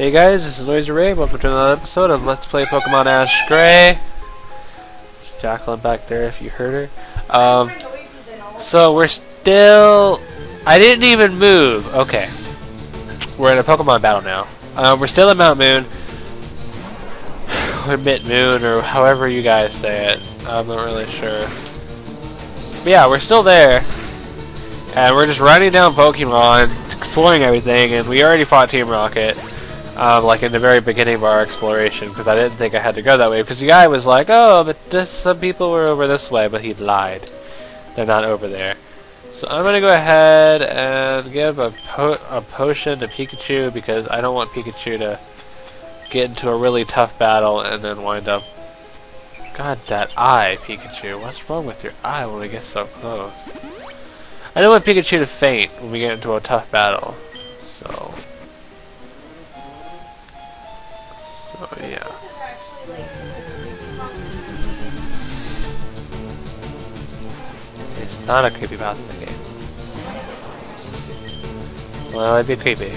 Hey guys, this is Laser Ray. Welcome to another episode of Let's Play Pokemon Ash Gray. It's Jacqueline back there if you heard her. Um, so we're still... I didn't even move. Okay. We're in a Pokemon battle now. Uh, we're still in Mount Moon. or Mid Moon, or however you guys say it. I'm not really sure. But yeah, we're still there. And we're just running down Pokemon, exploring everything, and we already fought Team Rocket. Um, like in the very beginning of our exploration, because I didn't think I had to go that way. Because the guy was like, "Oh, but this, some people were over this way," but he lied. They're not over there. So I'm gonna go ahead and give a, po a potion to Pikachu because I don't want Pikachu to get into a really tough battle and then wind up. God, that eye, Pikachu. What's wrong with your eye when we get so close? I don't want Pikachu to faint when we get into a tough battle. Not a creepy creepypasta game. Well, it'd be creepy.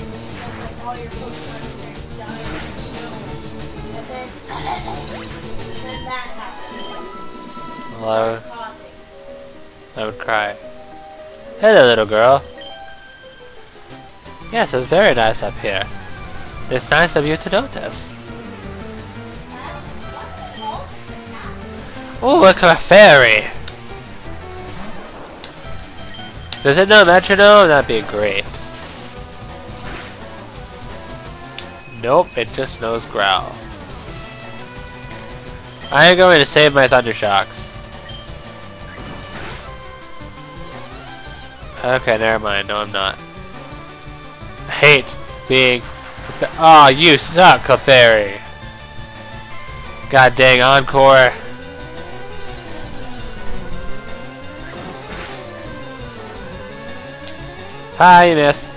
Hello? I would cry. Hello, little girl. Yes, it's very nice up here. It's nice of you to notice. Oh, look at a fairy! Does it know metronome? That'd be great. Nope, it just knows growl. I am going to save my Thunder Shocks. Okay, never mind. No, I'm not. I hate being... Aw, oh, you suck, Clefairy! God dang, Encore! Hi, you missed.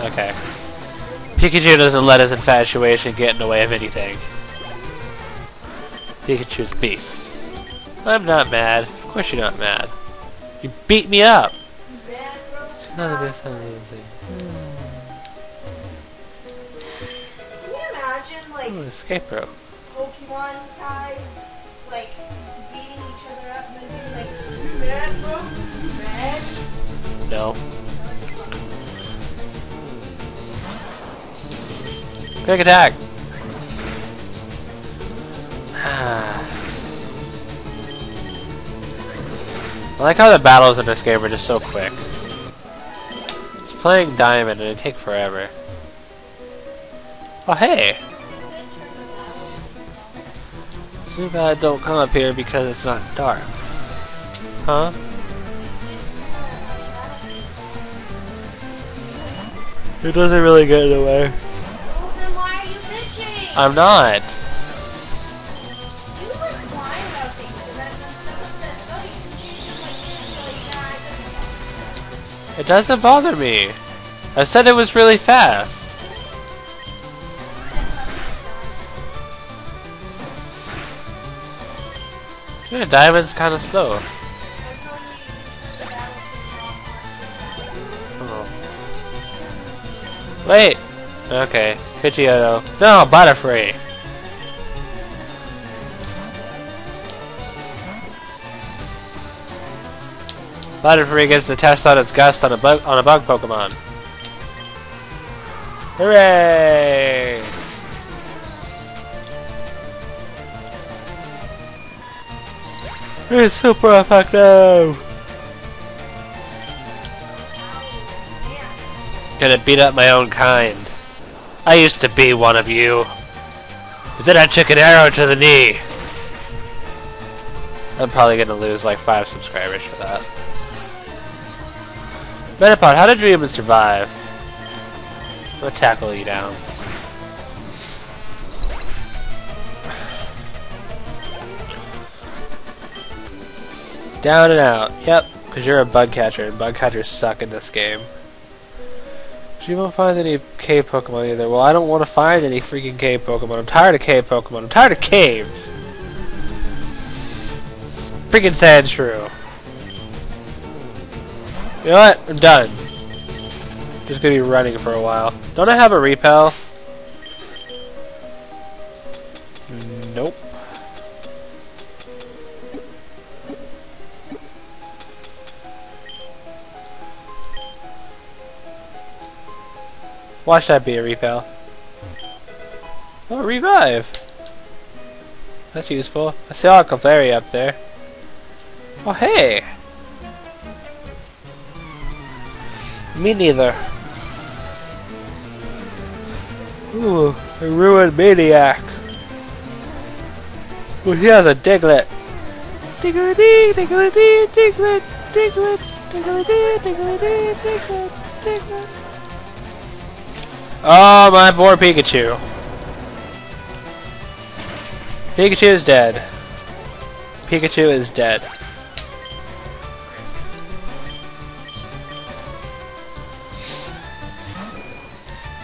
okay. Pikachu doesn't let his infatuation get in the way of anything. Pikachu's a beast. I'm not mad. Of course you're not mad. You beat me up. None of this Can you imagine, like, Ooh, escape rope. Pokemon guys, like, beating each other up and then being like, No. Quick attack! I like how the battles in this game are just so quick. It's playing Diamond and it take forever. Oh hey! Too bad don't come up here because it's not dark. Huh? It doesn't really get in the way. Well, then why are you bitching? I'm not. you like lying about things, and then when someone says, oh, you can change them like this, you're like, nah, it doesn't bother me." It doesn't bother me. I said it was really fast. You said nothing Yeah, Diamond's kind of slow. Wait. Okay. Pidgeotto. No, Butterfree. Butterfree gets to test out its gust on a bug on a bug Pokemon. Hooray! It's super effective! Gonna beat up my own kind. I used to be one of you. But then I took an arrow to the knee. I'm probably gonna lose like five subscribers for that. Metapod, how did you even survive? I'm gonna tackle you down. Down and out. Yep, because you're a bug catcher, and bug catchers suck in this game. You won't find any cave Pokemon either. Well, I don't want to find any freaking cave Pokemon. I'm tired of cave Pokemon. I'm tired of caves. It's freaking Sandshrew. You know what? I'm done. Just gonna be running for a while. Don't I have a repel? Nope. Watch that be a repel. Oh, revive! That's useful. I saw a Clefairy up there. Oh, hey! Me neither. Ooh, a ruined maniac. Well, he has a Diglett. Diglett-dee, Diglett-dee, Diglett, Diglett, Diglett-dee, Diglett-dee, Diglett, Diglett. Oh, my poor Pikachu. Pikachu is dead. Pikachu is dead.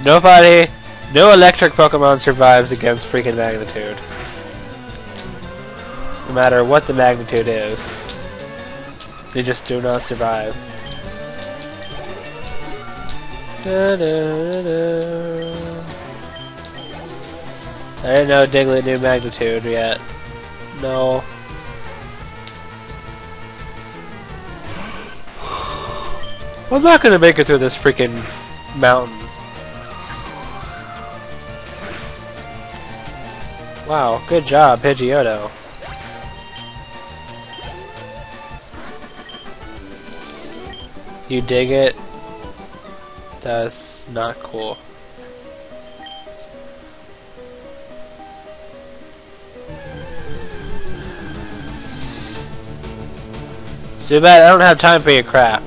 Nobody, no electric Pokemon survives against freaking magnitude. No matter what the magnitude is. They just do not survive. I didn't know Diglett knew magnitude yet. No. I'm not gonna make it through this freaking mountain. Wow, good job, Pidgeotto. You dig it? That's not cool. Too bad I don't have time for your crap.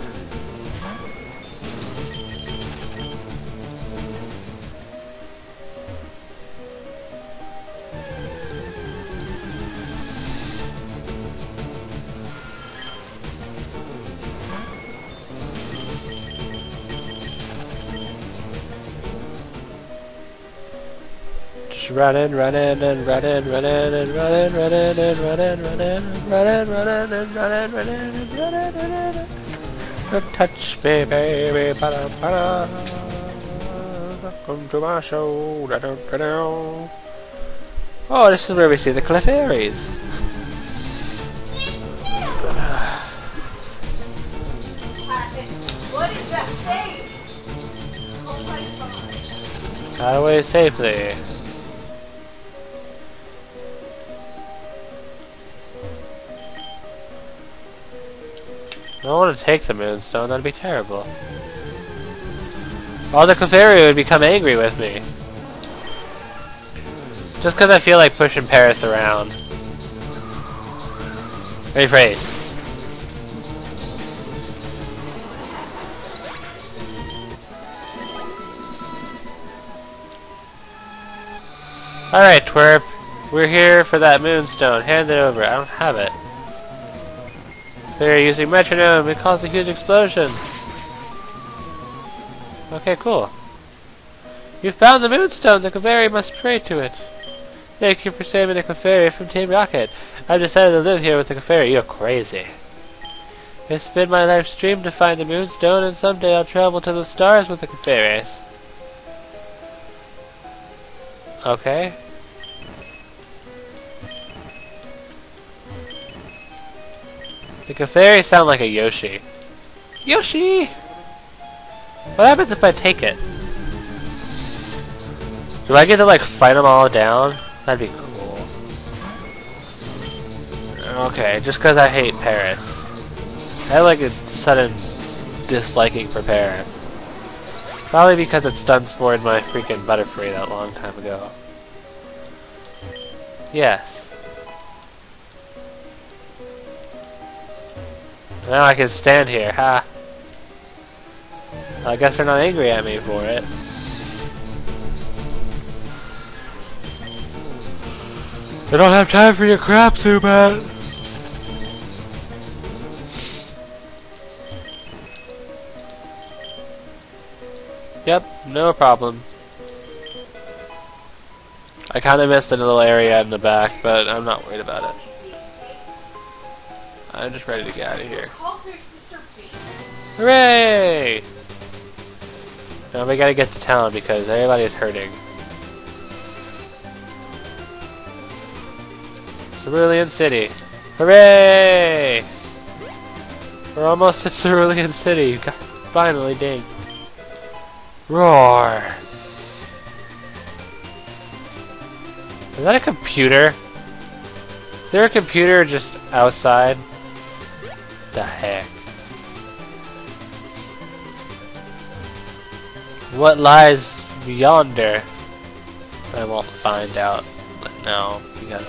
Running, running, and running, running, and running, running, and running, running, running, running, and running, running, and running, running. Don't touch me, baby, ba ba Welcome to my show. Da -da -da -da. Oh, this is where we see the Clefairies. What is that face? Oh my god. Got away safely. I don't want to take the Moonstone, that'd be terrible. All the Clefairy would become angry with me. Just because I feel like pushing Paras around. Rephrase. Alright, Twerp. We're here for that Moonstone. Hand it over. I don't have it. They're using metronome. It caused a huge explosion. Okay, cool. You found the Moonstone. The Clefairy must pray to it. Thank you for saving the Clefairy from Team Rocket. I've decided to live here with the Clefairy. You're crazy. It's been my life's dream to find the Moonstone, and someday I'll travel to the stars with the Clefairies. Okay. The Clefairy sound like a Yoshi. Yoshi! What happens if I take it? Do I get to like fight them all down? That'd be cool. Okay, just because I hate Paras. I have like a sudden disliking for Paras. Probably because it stun spored my freaking Butterfree that long time ago. Yes. Now I can stand here, ha. I guess they're not angry at me for it. I don't have time for your crap, Zubat! Yep, no problem. I kinda missed a little area in the back, but I'm not worried about it. I'm just ready to get out of here. Calls her sister Bea. Hooray! Now we gotta get to town because everybody's hurting. Cerulean City. Hooray! We're almost at Cerulean City. God, finally, dang. Roar! Is that a computer? Is there a computer just outside? The heck? What lies yonder? I won't find out. But no, because...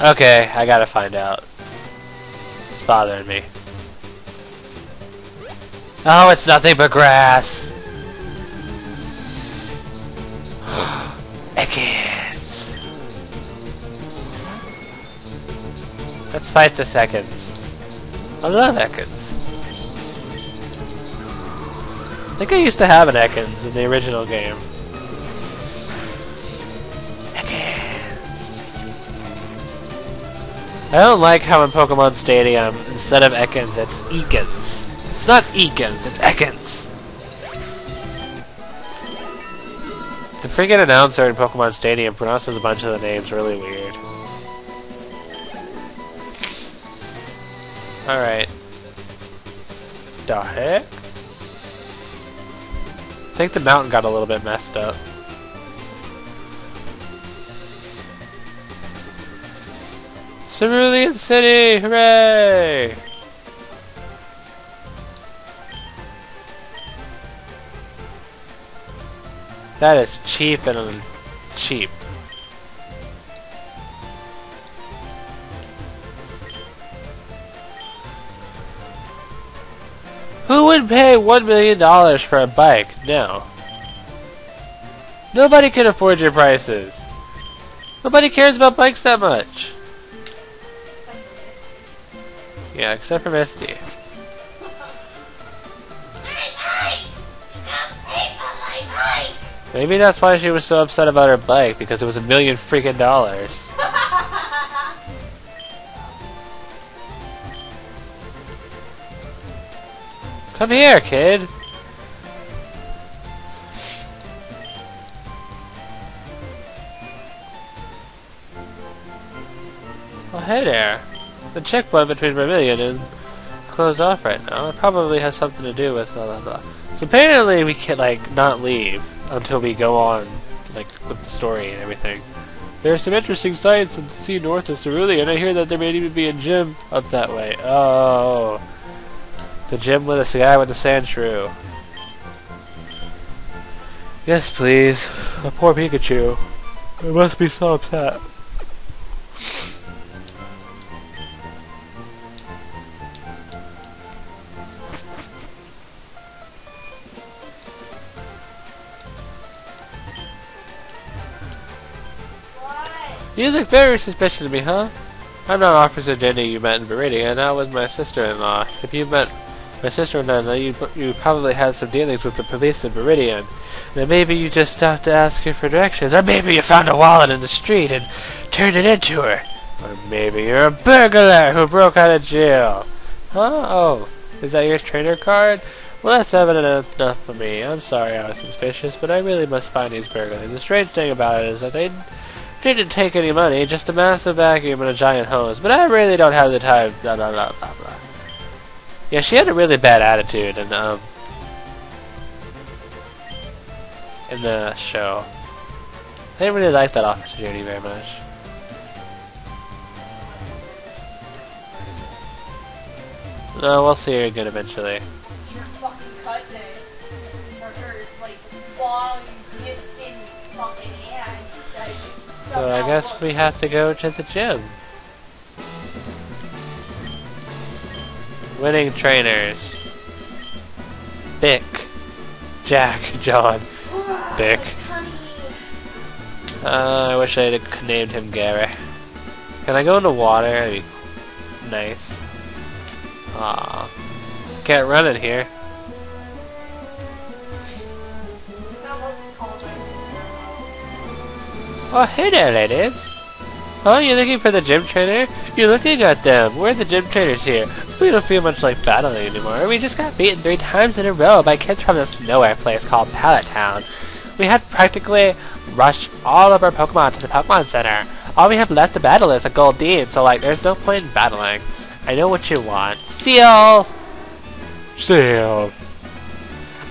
Okay, I gotta find out. It's bothering me. Oh, it's nothing but grass! Ekans! Let's fight the seconds. I love Ekans. I think I used to have an Ekans in the original game. Ekans. I don't like how in Pokemon Stadium, instead of Ekans, it's Ekans. It's not Ekans, it's Ekans. The freaking announcer in Pokemon Stadium pronounces a bunch of the names really weird. Alright. The heck? I think the mountain got a little bit messed up. Cerulean City! Hooray! That is cheap and cheap. Who would pay one million dollars for a bike? No. Nobody can afford your prices. Nobody cares about bikes that much. Yeah, except for Misty. Maybe that's why she was so upset about her bike, because it was a million freaking dollars. Come here, kid! Oh, hey there. The checkpoint between Vermilion and closed off right now. It probably has something to do with blah blah blah. So apparently we can't like not leave until we go on like with the story and everything. There are some interesting sights in the sea north of Cerulean. I hear that there may even be a gym up that way. Oh, the gym with a guy with the sand shrew. Yes, please. A poor Pikachu. I must be so upset. You look very suspicious to me, huh? I'm not Officer Jenny you met in Viridian, I was my sister-in-law. If you met my sister-in-law, you, you probably had some dealings with the police in Viridian. Then maybe you just stopped to ask her for directions, or maybe you found a wallet in the street and turned it into her. Or maybe you're a burglar who broke out of jail. Huh? Oh, is that your trainer card? Well, that's evident enough for me. I'm sorry I was suspicious, but I really must find these burglars. The strange thing about it is that they didn't take any money, just a massive vacuum and a giant hose. But I really don't have the time. Blah blah blah blah blah. Yeah, she had a really bad attitude, and um, in the show, I didn't really like that opportunity very much. No, we'll see her again eventually. Your fucking cousin. Or her, like, long, distant fucking aunt. So I guess we have to go to the gym. Winning trainers. Bick. Jack. John. Bick. Uh, I wish I had named him Gary. Can I go into water? That'd be nice. Aw. Can't run in here. I almost called my sister. Oh, hey there, ladies. Oh, you're looking for the gym trainer? You're looking at them. We're the gym trainers here. We don't feel much like battling anymore. We just got beaten three times in a row by kids from this nowhere place called Pallet Town. We had practically rushed all of our Pokemon to the Pokemon Center. All we have left to battle is a gold Goldeen, so like, there's no point in battling. I know what you want. Seel! Seel.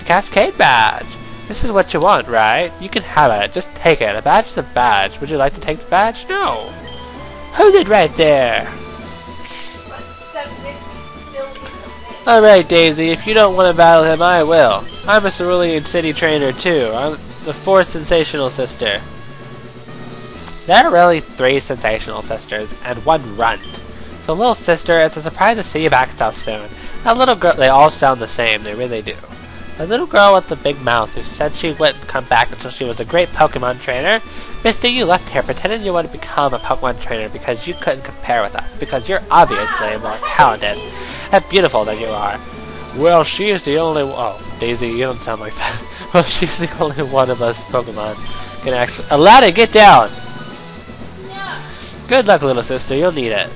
A Cascade Badge! This is what you want, right? You can have it. Just take it. A badge is a badge. Would you like to take the badge? No. Hold it right there. Alright, Daisy, if you don't want to battle him, I will. I'm a Cerulean City trainer, too. I'm the fourth Sensational Sister. There are really three Sensational Sisters, and one Runt. So, little sister, it's a surprise to see you back so soon. That little girl, they all sound the same, they really do. The little girl with the big mouth who said she wouldn't come back until she was a great Pokemon trainer. Misty, you left here pretending you wanted to become a Pokemon trainer because you couldn't compare with us, because you're obviously more talented and beautiful that you are. Well, she is the only Oh, Daisy, you don't sound like that. Well, she's the only one of us Pokemon can actually- Aladdin, get down! Yeah. Good luck, little sister. You'll need it.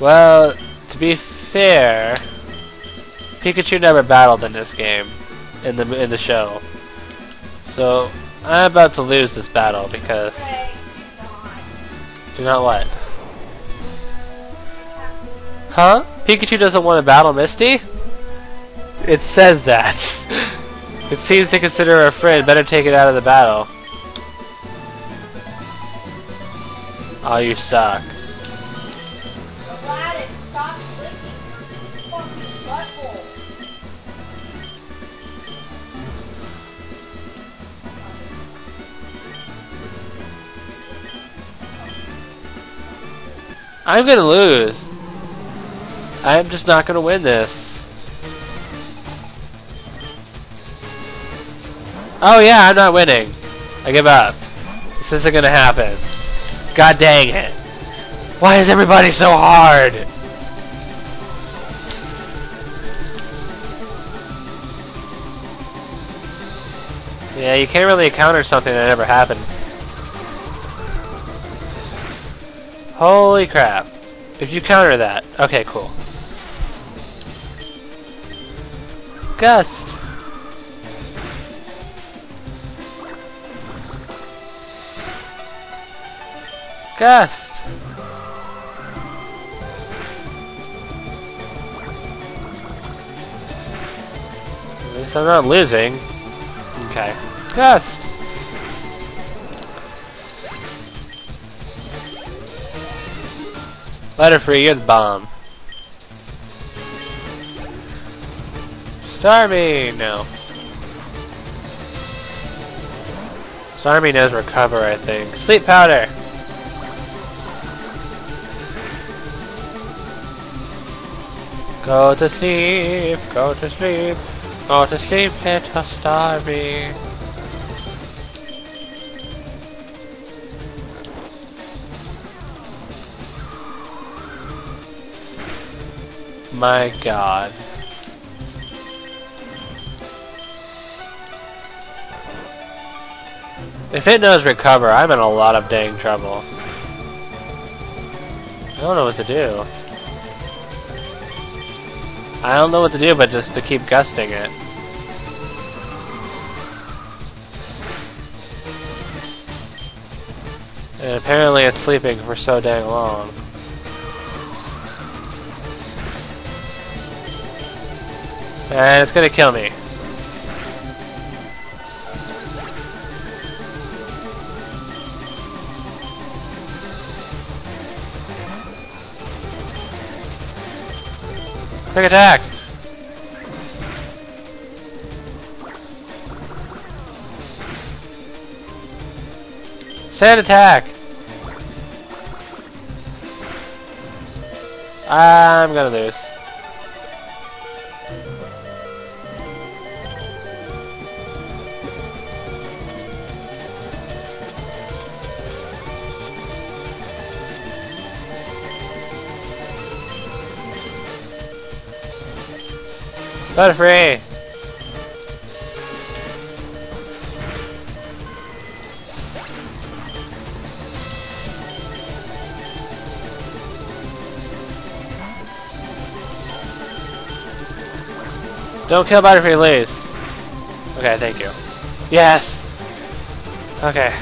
Well, to be fair, Pikachu never battled in this game, in the in the show. So I'm about to lose this battle because not. do not what? Huh? Pikachu doesn't want to battle Misty? It says that. it seems to consider her a friend. Better take it out of the battle. Oh, you suck. Aladdin, stop clicking your fucking butthole. I'm gonna lose. I'm just not gonna win this. Oh yeah, I'm not winning. I give up. This isn't gonna happen. God dang it. Why is everybody so hard? Yeah, you can't really encounter something that never happened. Holy crap. If you counter that. Okay, cool. Gust. Gust. At least I'm not losing. Okay. Gust. Butterfree, you're the bomb. Starmie! No. Starmie knows recover, I think. Sleep powder! Go to sleep, go to sleep, go to sleep, little Starmie. My god. If it does recover, I'm in a lot of dang trouble. I don't know what to do. I don't know what to do but just to keep gusting it. And apparently it's sleeping for so dang long. And it's gonna kill me. Quick attack! Sand attack! I'm gonna lose. Let it free. Don't kill Butterfree, please. Okay, thank you. Yes! Okay.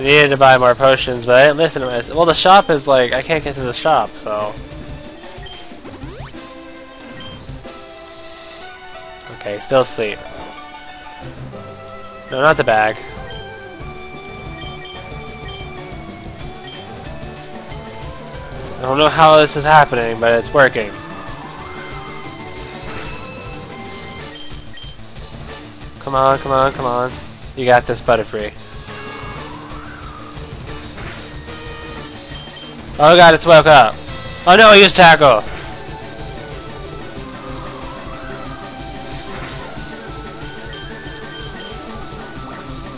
I needed to buy more potions, but I didn't listen to myself. Well, the shop is like, I can't get to the shop, so... Okay, still asleep. No, not the bag. I don't know how this is happening, but it's working. Come on, come on, come on. You got this, Butterfree. Oh god, it's woke up. Oh no, use tackle.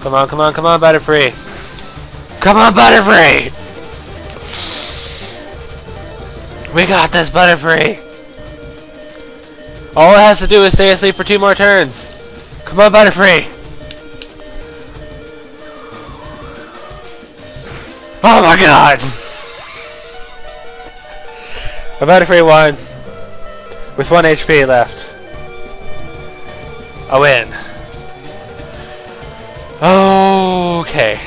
Come on, come on, come on, Butterfree. Come on, Butterfree! We got this, Butterfree! All it has to do is stay asleep for two more turns. Come on, Butterfree! Oh my god! Butterfree won. With one HP left. A win. Okay.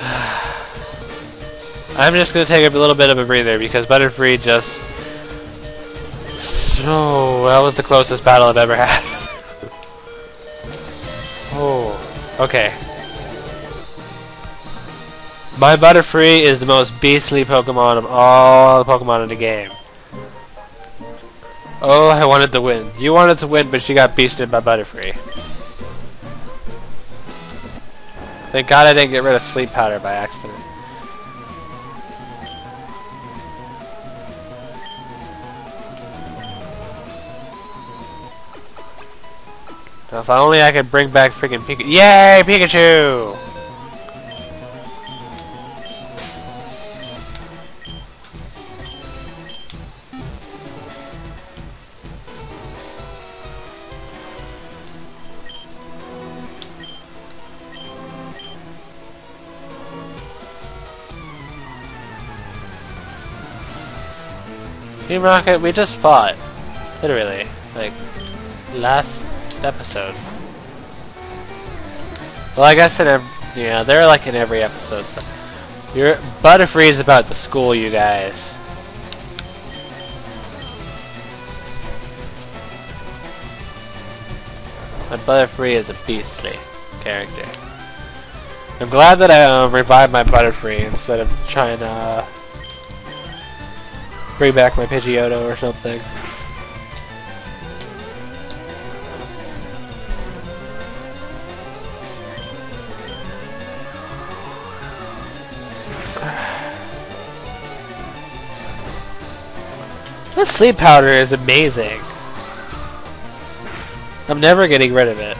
I'm just gonna take a little bit of a breather because Butterfree just. So that was the closest battle I've ever had. oh, okay. My Butterfree is the most beastly Pokemon of all the Pokemon in the game. Oh, I wanted to win. You wanted to win, but she got beasted by Butterfree. Thank God I didn't get rid of Sleep Powder by accident. Now, if only I could bring back freaking Pikachu. Yay, Pikachu! Team Rocket, we just fought. Literally. Like, last episode. Well, I guess in every, yeah, they're like in every episode. So your Butterfree is about to school you guys. My Butterfree is a beastly character. I'm glad that I um, revived my Butterfree instead of trying to uh, bring back my Pidgeotto or something. This sleep powder is amazing. I'm never getting rid of it.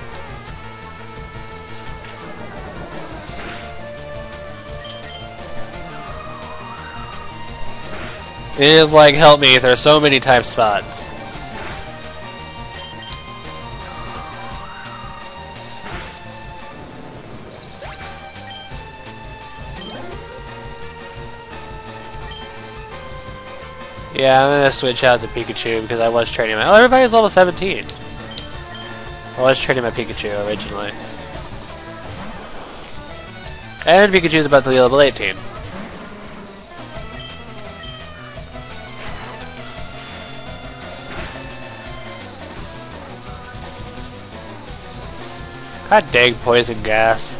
It is like help me, there are so many type spots. Yeah, I'm gonna switch out to Pikachu because I was training my- Oh, everybody's level 17! I was training my Pikachu originally. And Pikachu's about to be level 18. God dang poison gas.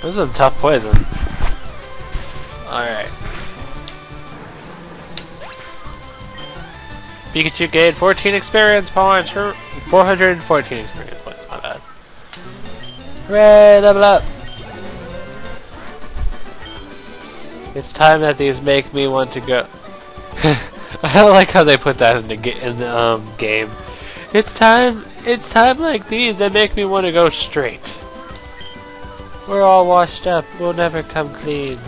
This is a tough poison. Alright. Pikachu gained 14 experience points. 414 experience points, my bad. Hooray, level up! It's time that these make me want to go. I like how they put that in the, ga in the um, game. It's time. It's time like these that make me want to go straight. We're all washed up. We'll never come clean.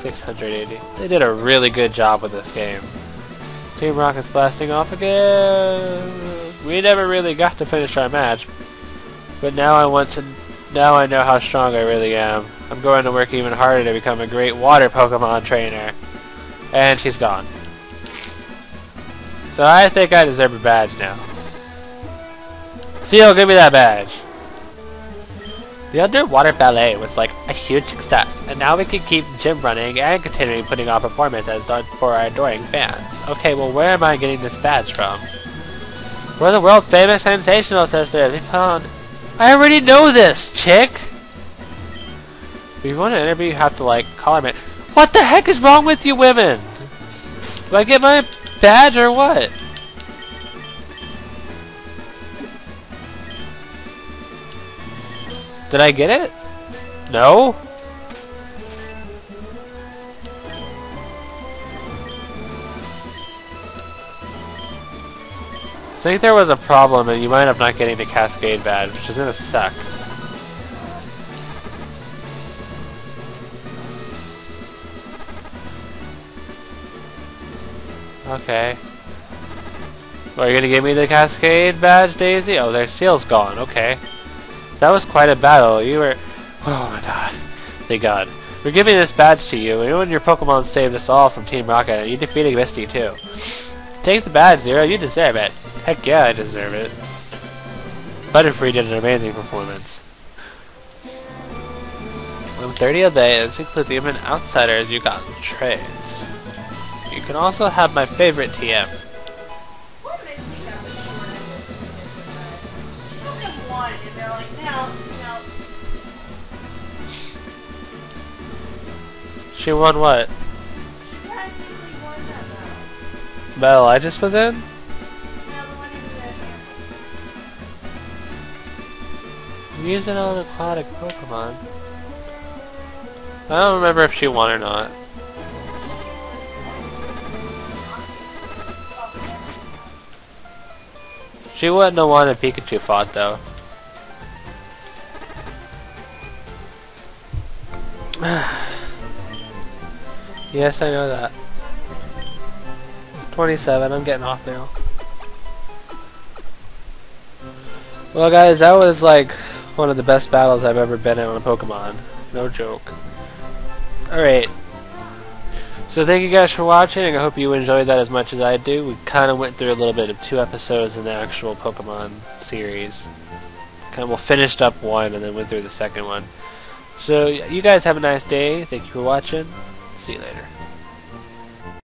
680. They did a really good job with this game. Team Rocket's blasting off again. we never really got to finish our match. But now I want to. Now I know how strong I really am. I'm going to work even harder to become a great water Pokemon trainer. And she's gone. So I think I deserve a badge now. Seel, give me that badge. The underwater ballet was like a huge success, and now we can keep gym running and continuing putting on performances for our adoring fans. Okay, well where am I getting this badge from? We're the world famous sensational sisters. We found. I already know this, chick. If you want to interview, you have to like her. What the heck is wrong with you women? Do I get my badge or what? Did I get it? No? I think there was a problem and you might up not getting the Cascade badge, which is gonna suck. Okay. Well, are you gonna give me the Cascade badge, Daisy? Oh, their Seel's gone. Okay. That was quite a battle. You were... Oh my god. Thank god. We're giving this badge to you. You and your Pokemon saved us all from Team Rocket, and you defeated Misty too. Take the badge, Zero. You deserve it. Heck yeah, I deserve it. Butterfree did an amazing performance. I'm 30 a day, this includes even outsiders you got in trades. You can also have my favorite TM. She won what? She won that battle. I just was in? All the aquatic Pokemon. I don't remember if she won or not. She wouldn't have if Pikachu fought though. yes, I know that. 27, I'm getting off now. Well guys, that was like one of the best battles I've ever been in on a Pokemon. No joke. Alright. So thank you guys for watching. I hope you enjoyed that as much as I do. We kind of went through a little bit of two episodes in the actual Pokemon series. Kind of, well, finished up one and then went through the second one. So you guys have a nice day. Thank you for watching. See you later.